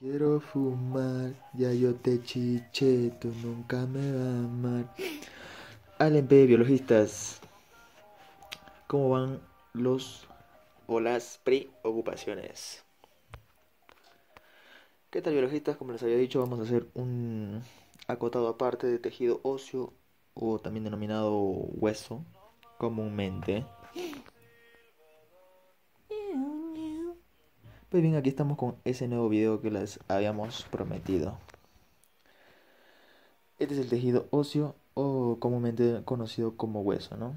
Quiero fumar, ya yo te chiché, tú nunca me vas a amar. P, biologistas, ¿cómo van los o las preocupaciones? ¿Qué tal biologistas? Como les había dicho, vamos a hacer un acotado aparte de tejido óseo o también denominado hueso comúnmente. Pues bien, aquí estamos con ese nuevo video que les habíamos prometido. Este es el tejido óseo o comúnmente conocido como hueso, ¿no?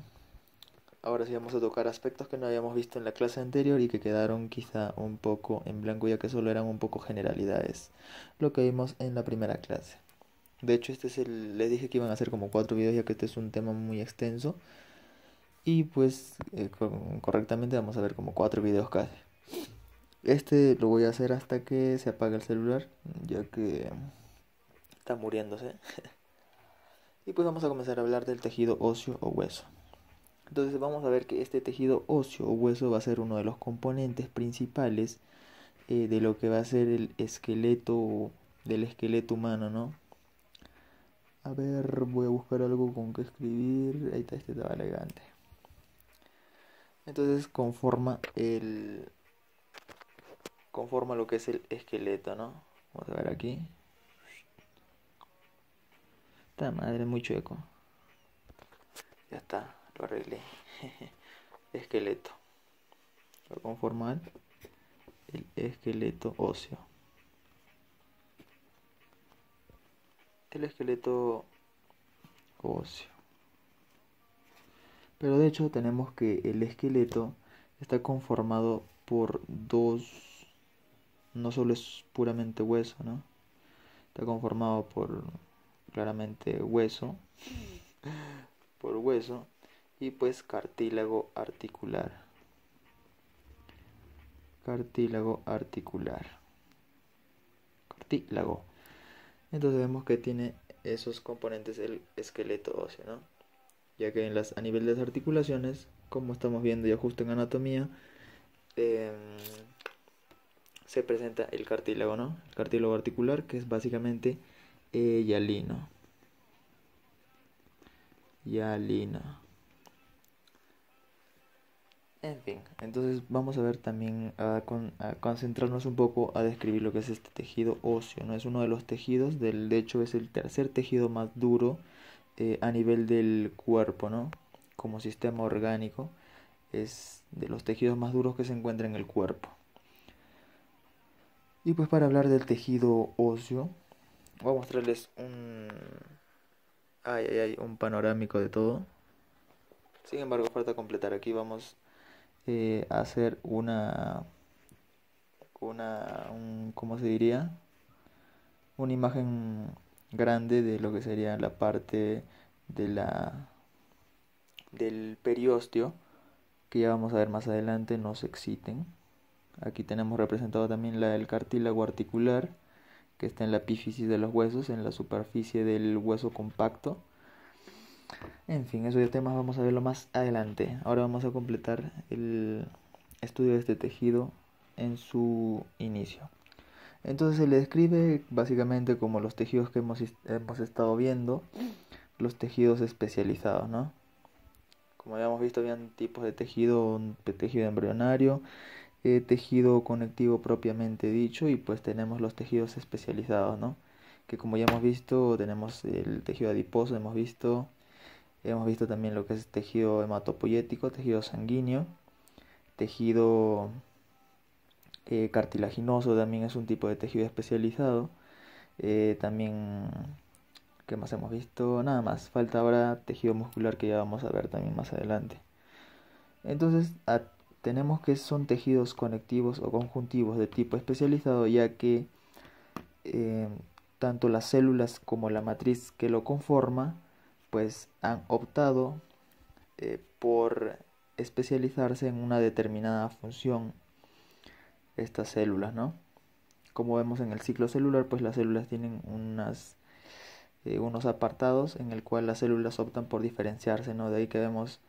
Ahora sí vamos a tocar aspectos que no habíamos visto en la clase anterior y que quedaron quizá un poco en blanco ya que solo eran un poco generalidades, lo que vimos en la primera clase. De hecho, este es el, les dije que iban a hacer como cuatro videos ya que este es un tema muy extenso y pues eh, correctamente vamos a ver como cuatro videos casi. Este lo voy a hacer hasta que se apague el celular, ya que está muriéndose. y pues vamos a comenzar a hablar del tejido óseo o hueso. Entonces vamos a ver que este tejido óseo o hueso va a ser uno de los componentes principales eh, de lo que va a ser el esqueleto del esqueleto humano, ¿no? A ver, voy a buscar algo con que escribir. Ahí está, este estaba elegante. Entonces conforma el conforma lo que es el esqueleto, ¿no? Vamos a ver aquí. Esta madre muy chueco. Ya está, lo arreglé. esqueleto. Lo conforma el esqueleto óseo. El esqueleto óseo. Pero de hecho tenemos que el esqueleto está conformado por dos no solo es puramente hueso, ¿no? Está conformado por claramente hueso, por hueso y pues cartílago articular. Cartílago articular. Cartílago. Entonces vemos que tiene esos componentes el esqueleto óseo, ¿no? Ya que en las, a nivel de las articulaciones, como estamos viendo ya justo en anatomía, eh, se presenta el cartílago, ¿no? El cartílago articular, que es básicamente eh, hialino. Hialino. En fin, entonces vamos a ver también, a, concentrarnos un poco a describir lo que es este tejido óseo, ¿no? Es uno de los tejidos, del, de hecho es el tercer tejido más duro eh, a nivel del cuerpo, ¿no? Como sistema orgánico, es de los tejidos más duros que se encuentran en el cuerpo. Y pues para hablar del tejido óseo, voy a mostrarles un... Ay, ay, ay, un panorámico de todo. Sin embargo, falta completar. Aquí vamos eh, a hacer una... Una... Un, ¿Cómo se diría? Una imagen grande de lo que sería la parte de la del periósteo que ya vamos a ver más adelante no se exciten Aquí tenemos representado también la del cartílago articular, que está en la epífisis de los huesos, en la superficie del hueso compacto. En fin, esos temas vamos a verlo más adelante. Ahora vamos a completar el estudio de este tejido en su inicio. Entonces se le describe básicamente como los tejidos que hemos, hemos estado viendo, los tejidos especializados, ¿no? Como habíamos visto, habían tipos de tejido, tejido embrionario, eh, tejido conectivo propiamente dicho y pues tenemos los tejidos especializados, ¿no? Que como ya hemos visto, tenemos el tejido adiposo, hemos visto, hemos visto también lo que es tejido hematopoyético, tejido sanguíneo, tejido eh, cartilaginoso también es un tipo de tejido especializado. Eh, también, ¿qué más hemos visto? Nada más, falta ahora tejido muscular que ya vamos a ver también más adelante. Entonces, a tenemos que son tejidos conectivos o conjuntivos de tipo especializado ya que eh, tanto las células como la matriz que lo conforma pues han optado eh, por especializarse en una determinada función estas células no como vemos en el ciclo celular pues las células tienen unas eh, unos apartados en el cual las células optan por diferenciarse no de ahí que vemos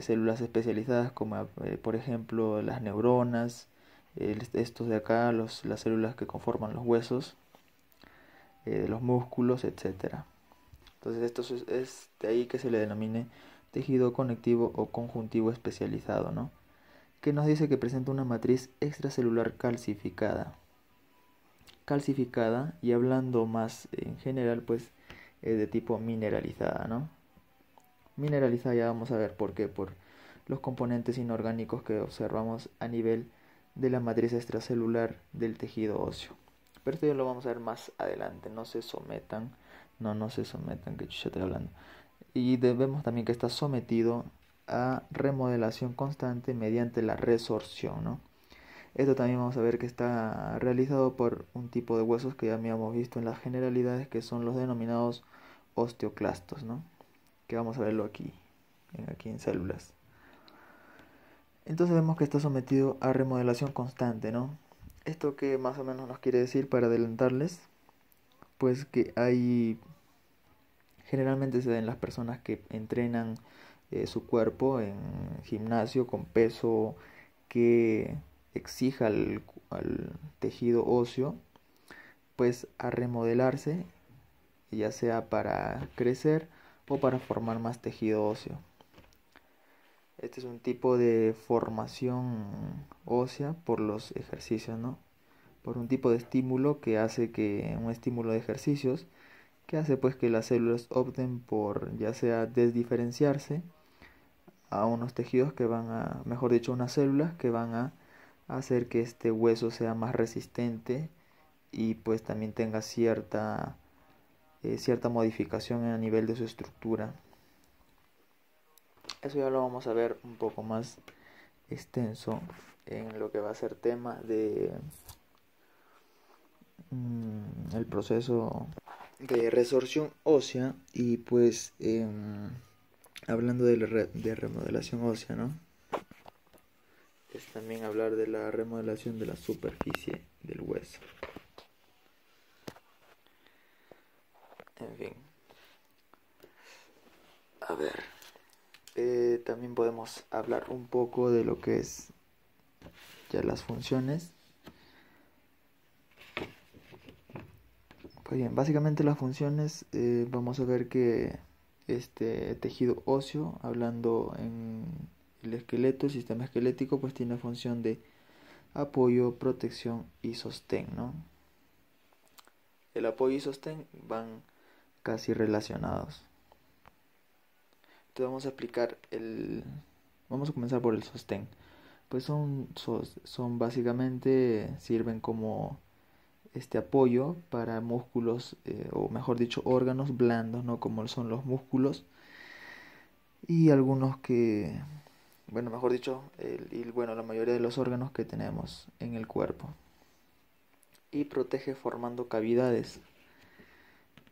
células especializadas como eh, por ejemplo las neuronas, estos de acá, los, las células que conforman los huesos, eh, los músculos, etcétera. Entonces esto es, de ahí que se le denomine tejido conectivo o conjuntivo especializado, ¿no? Que nos dice que presenta una matriz extracelular calcificada. Calcificada y hablando más en general, pues es de tipo mineralizada, ¿no? Mineralizada ya vamos a ver por qué, por los componentes inorgánicos que observamos a nivel de la matriz extracelular del tejido óseo. Pero esto ya lo vamos a ver más adelante, no se sometan no, no se sometan, que yo estoy hablando. Y debemos también que está sometido a remodelación constante mediante la resorción, ¿no? Esto también vamos a ver que está realizado por un tipo de huesos que ya habíamos visto en las generalidades, que son los denominados osteoclastos, ¿no? Que vamos a verlo aquí, aquí en células. Entonces vemos que está sometido a remodelación constante, ¿no? Esto que más o menos nos quiere decir para adelantarles, pues que hay generalmente se den las personas que entrenan eh, su cuerpo en gimnasio con peso que exija al, tejido óseo pues a remodelarse ya sea para crecer o para formar más tejido óseo. Este es un tipo de formación ósea por los ejercicios no por un tipo de estímulo que hace que un estímulo de ejercicios que hace pues que las células opten por ya sea desdiferenciarse a unos tejidos que van a, mejor dicho, unas células que van a hacer que este hueso sea más resistente y pues también tenga cierta, eh, cierta modificación a nivel de su estructura. Eso ya lo vamos a ver un poco más extenso en lo que va a ser tema de mm, el proceso de resorción ósea y pues em, hablando de, de remodelación ósea, ¿no? Es también hablar de la remodelación de la superficie del hueso. En fin. A ver. Eh, también podemos hablar un poco de lo que es ya las funciones Pues bien, básicamente las funciones eh, vamos a ver que este tejido óseo, hablando en el esqueleto, el sistema esquelético, pues tiene función de apoyo, protección y sostén, ¿no? El apoyo y sostén van casi relacionados. Entonces vamos a explicar el... Vamos a comenzar por el sostén. Pues son, son básicamente, sirven como este apoyo para músculos eh, o mejor dicho órganos blandos no como son los músculos y algunos que bueno mejor dicho y bueno la mayoría de los órganos que tenemos en el cuerpo y protege formando cavidades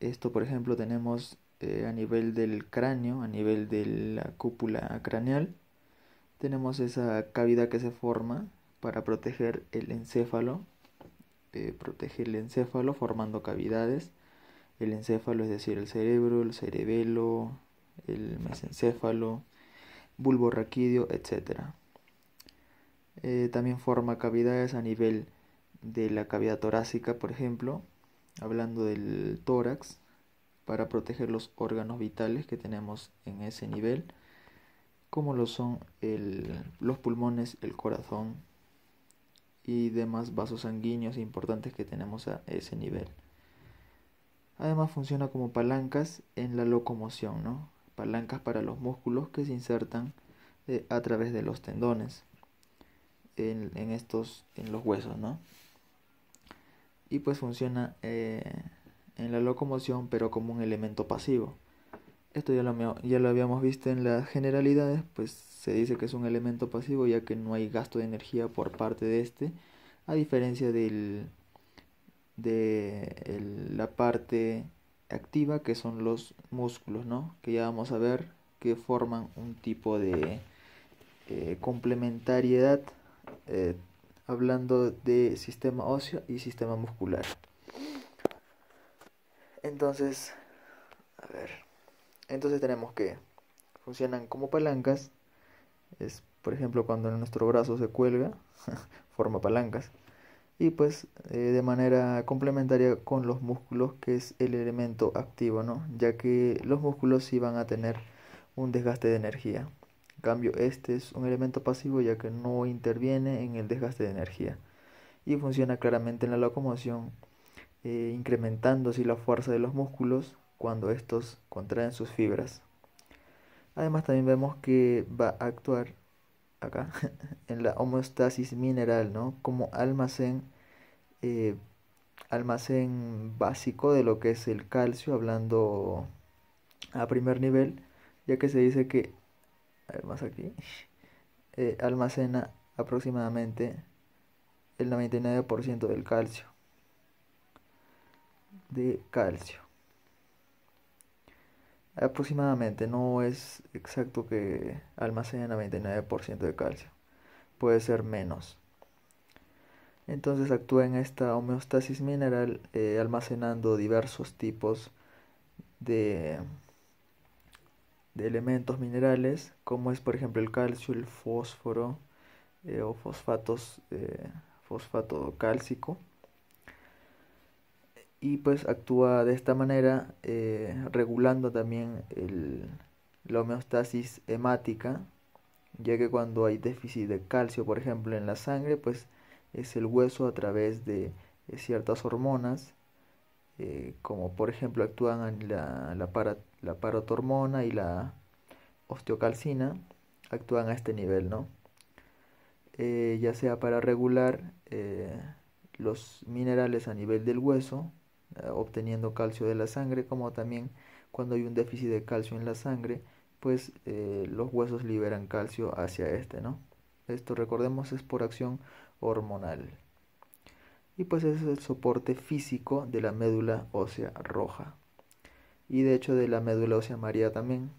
esto por ejemplo tenemos eh, a nivel del cráneo a nivel de la cúpula craneal tenemos esa cavidad que se forma para proteger el encéfalo eh, protege el encéfalo formando cavidades. El encéfalo es decir, el cerebro, el cerebelo, el mesencéfalo, bulbo raquídeo, etc. Eh, también forma cavidades a nivel de la cavidad torácica, por ejemplo, hablando del tórax, para proteger los órganos vitales que tenemos en ese nivel, como lo son los pulmones, el corazón, y demás vasos sanguíneos importantes que tenemos a ese nivel. Además funciona como palancas en la locomoción, ¿no? Palancas para los músculos que se insertan eh, a través de los tendones en, estos, en los huesos, ¿no? Y pues funciona eh, en la locomoción pero como un elemento pasivo. Esto ya lo, ya lo habíamos visto en las generalidades, pues se dice que es un elemento pasivo ya que no hay gasto de energía por parte de este, a diferencia del, de la parte activa que son los músculos, ¿no? que ya vamos a ver que forman un tipo de eh, complementariedad eh, hablando de sistema óseo y sistema muscular. Entonces, a ver. Entonces tenemos que funcionan como palancas, es por ejemplo cuando nuestro brazo se cuelga, forma palancas. Y pues eh, de manera complementaria con los músculos, que es el elemento activo, ¿no? Ya que los músculos sí van a tener un desgaste de energía. En cambio, este es un elemento pasivo ya que no interviene en el desgaste de energía y funciona claramente en la locomoción, eh, incrementando así la fuerza de los músculos cuando estos contraen sus fibras. Además también vemos que va a actuar acá en la homeostasis mineral, ¿no? Como almacén, eh, almacén básico de lo que es el calcio, hablando a primer nivel, ya que se dice que, además aquí, eh, almacena aproximadamente el 99% del calcio. De calcio. Aproximadamente, no es exacto que almacena 99% de calcio. Puede ser menos. Entonces actúa en esta homeostasis mineral eh, almacenando diversos tipos de, de, elementos minerales, como es por ejemplo el calcio, el fósforo eh, o fosfatos, eh, fosfato cálcico. Y pues actúa de esta manera eh, regulando también el, la homeostasis hemática ya que cuando hay déficit de calcio por ejemplo en la sangre pues es el hueso a través de, ciertas hormonas como por ejemplo actúan la, la, para, la parotormona y la osteocalcina actúan a este nivel no eh, ya sea para regular los minerales a nivel del hueso eh, obteniendo calcio de la sangre, como también cuando hay un déficit de calcio en la sangre, pues eh, los huesos liberan calcio hacia este, ¿no? Esto recordemos es por acción hormonal. Y pues es el soporte físico de la médula ósea roja. Y de hecho de la médula ósea amarilla también.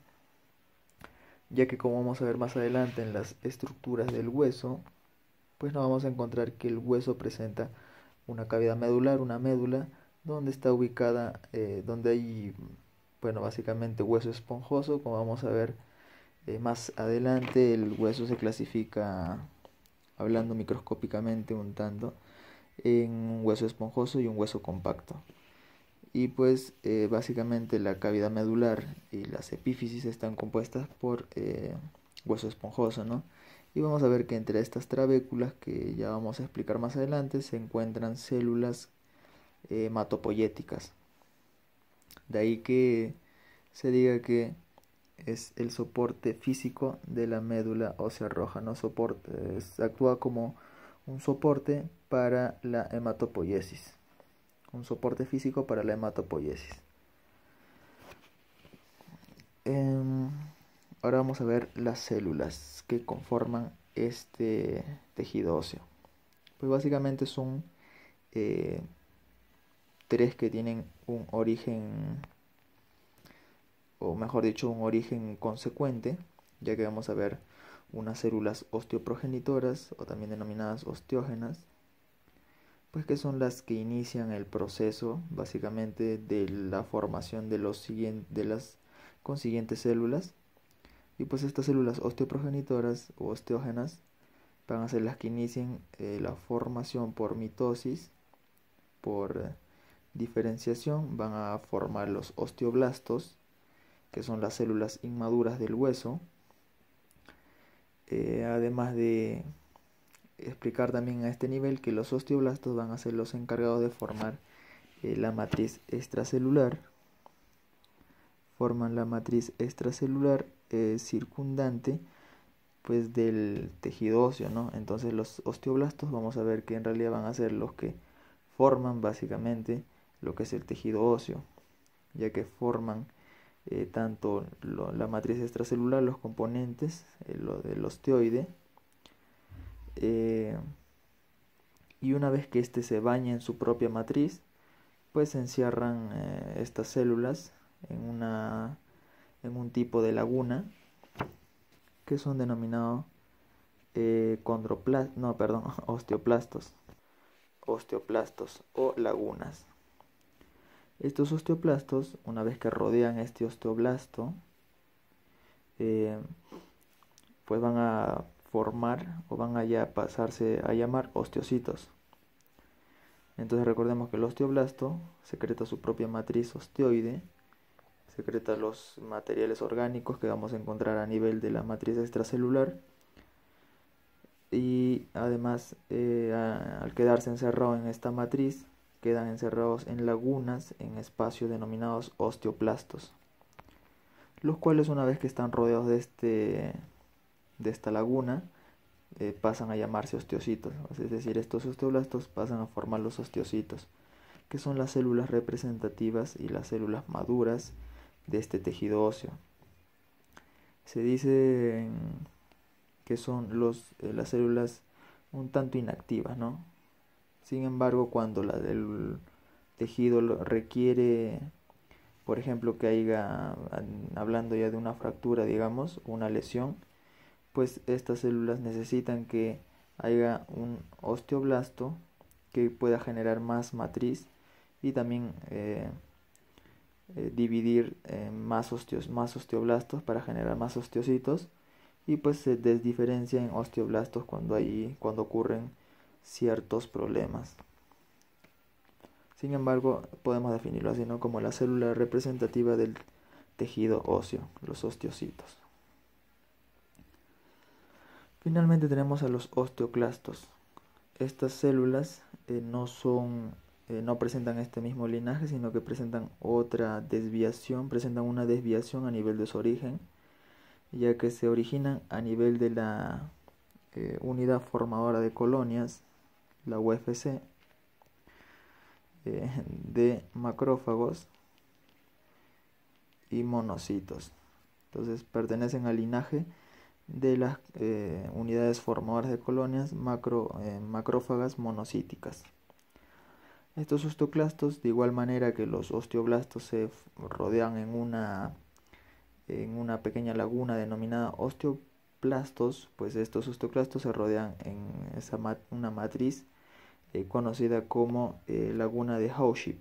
Ya que como vamos a ver más adelante en las estructuras del hueso, pues nos vamos a encontrar que el hueso presenta una cavidad medular, una médula, donde está ubicada, eh, donde hay, bueno, básicamente hueso esponjoso, como vamos a ver eh, más adelante, el hueso se clasifica, hablando microscópicamente, un tanto, en un hueso esponjoso y un hueso compacto. Y pues eh, básicamente la cavidad medular y las epífisis están compuestas por hueso esponjoso, ¿no? Y vamos a ver que entre estas trabéculas, que ya vamos a explicar más adelante, se encuentran células hematopoyéticas. De ahí que se diga que es el soporte físico de la médula ósea roja, no soporte, actúa como un soporte para la hematopoiesis, un soporte físico para la hematopoiesis. Em, ahora vamos a ver las células que conforman este tejido óseo. Pues básicamente son eh, tres que tienen un origen, o mejor dicho, un origen consecuente, ya que vamos a ver unas células osteoprogenitoras o también denominadas osteógenas, pues que son las que inician el proceso básicamente de la formación de, los de las consiguientes células. Y pues estas células osteoprogenitoras o osteógenas van a ser las que inicien eh, la formación por mitosis, por diferenciación van a formar los osteoblastos, que son las células inmaduras del hueso. Eh, además de explicar también a este nivel que los osteoblastos van a ser los encargados de formar eh, la matriz extracelular. Forman la matriz extracelular eh, circundante pues del tejido óseo, ¿no? Entonces los osteoblastos vamos a ver que en realidad van a ser los que forman básicamente lo que es el tejido óseo, ya que forman eh, tanto la matriz extracelular, los componentes, lo del osteoide, eh, y una vez que éste se baña en su propia matriz, pues se encierran estas células en, una, en un tipo de laguna que son denominados no, perdón, osteoplastos, osteoplastos o lagunas. Estos osteoplastos, una vez que rodean este osteoblasto, eh, pues van a formar o van a pasarse a llamar osteocitos. Entonces recordemos que el osteoblasto secreta su propia matriz osteoide, secreta los materiales orgánicos que vamos a encontrar a nivel de la matriz extracelular y además eh, al quedarse encerrado en esta matriz quedan encerrados en lagunas en espacios denominados osteoplastos los cuales una vez que están rodeados de, este, de esta laguna eh, pasan a llamarse osteocitos es decir estos osteoblastos pasan a formar los osteocitos que son las células representativas y las células maduras de este tejido óseo se dice que son los, eh, las células un tanto inactivas, ¿no? Sin embargo, cuando la del tejido requiere, por ejemplo, que haya, hablando ya de una fractura, digamos, una lesión, pues estas células necesitan que haya un osteoblasto que pueda generar más matriz y también eh, eh, dividir más, osteos, más osteoblastos para generar más osteocitos y pues se desdiferencia en osteoblastos cuando, hay, cuando ocurren ciertos problemas. Sin embargo, podemos definirlo así, ¿no? Como la célula representativa del tejido óseo, los osteocitos. Finalmente tenemos a los osteoclastos. Estas células eh, no son eh, no presentan este mismo linaje, sino que presentan otra desviación, presentan una desviación a nivel de su origen ya que se originan a nivel de la eh, unidad formadora de colonias, la UFC, de macrófagos y monocitos. Entonces pertenecen al linaje de las eh, unidades formadoras de colonias macro, macrófagas monocíticas. Estos osteoclastos, de igual manera que los osteoblastos, se rodean en una en una pequeña laguna denominada osteoplastos, pues estos osteoclastos se rodean en esa una matriz eh, conocida como eh, laguna de Hauship.